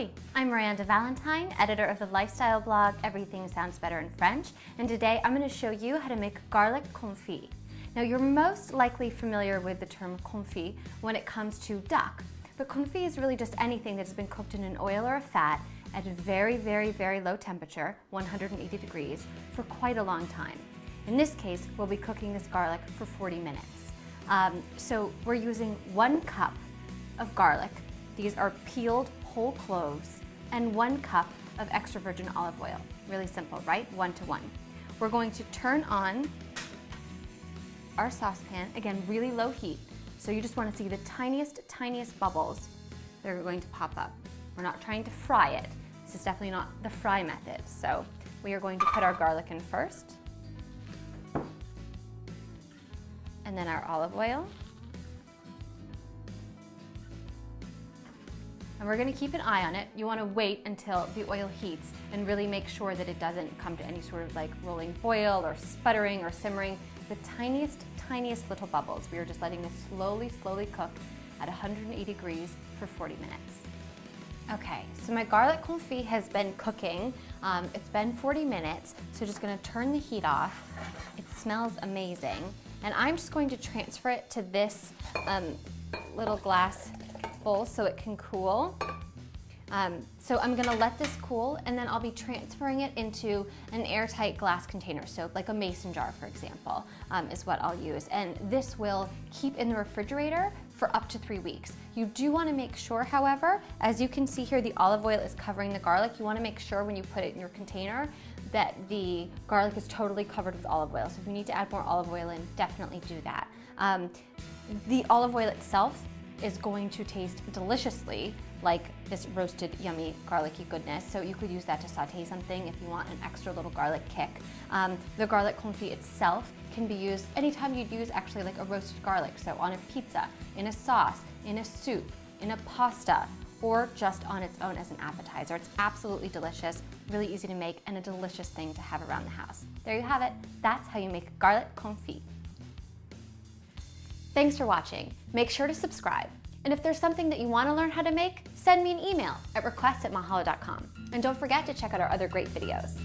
Hi, I'm Miranda Valentine, editor of the lifestyle blog Everything Sounds Better in French, and today I'm going to show you how to make garlic confit. Now you're most likely familiar with the term confit when it comes to duck, but confit is really just anything that's been cooked in an oil or a fat at a very, very, very low temperature, 180 degrees, for quite a long time. In this case, we'll be cooking this garlic for 40 minutes. Um, so we're using one cup of garlic. These are peeled whole cloves and one cup of extra virgin olive oil. Really simple, right? One to one. We're going to turn on our saucepan, again, really low heat. So you just wanna see the tiniest, tiniest bubbles that are going to pop up. We're not trying to fry it. This is definitely not the fry method. So we are going to put our garlic in first. And then our olive oil. And we're gonna keep an eye on it. You wanna wait until the oil heats and really make sure that it doesn't come to any sort of like rolling boil or sputtering or simmering. The tiniest, tiniest little bubbles. We are just letting this slowly, slowly cook at 180 degrees for 40 minutes. Okay, so my garlic confit has been cooking. Um, it's been 40 minutes, so just gonna turn the heat off. It smells amazing. And I'm just going to transfer it to this um, little glass bowl so it can cool. Um, so I'm gonna let this cool and then I'll be transferring it into an airtight glass container. So like a mason jar, for example, um, is what I'll use. And this will keep in the refrigerator for up to three weeks. You do wanna make sure, however, as you can see here, the olive oil is covering the garlic. You wanna make sure when you put it in your container that the garlic is totally covered with olive oil. So if you need to add more olive oil in, definitely do that. Um, the olive oil itself is going to taste deliciously like this roasted yummy garlicky goodness. So you could use that to saute something if you want an extra little garlic kick. Um, the garlic confit itself can be used anytime you'd use actually like a roasted garlic. So on a pizza, in a sauce, in a soup, in a pasta, or just on its own as an appetizer. It's absolutely delicious, really easy to make, and a delicious thing to have around the house. There you have it. That's how you make garlic confit. Thanks for watching. Make sure to subscribe. And if there's something that you want to learn how to make, send me an email at request at mahalo.com. And don't forget to check out our other great videos.